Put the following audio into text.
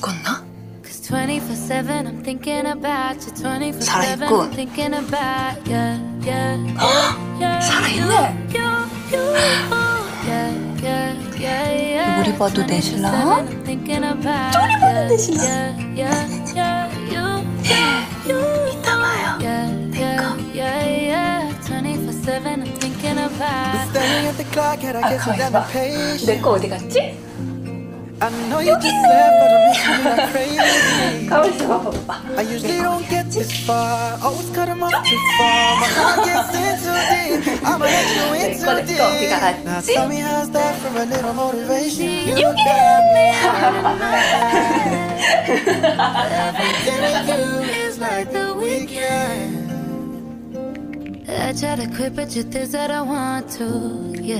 죽었나? 살아있고 살아있네 우리 oh, 봐도 내 신랑? 쪼리 봐도 내 신랑 이따 봐요 내거 아까 봐 내거 어디 갔지? I know you just said, but I'm crazy. 가만있어 I usually don't get this far. Always cut them off too far. My heart gets into I'ma let you into deep. Now tell me how's that for a little motivation? You, you get me. Everything with do is like the weekend. I try to quit, but you think that I want to, yeah.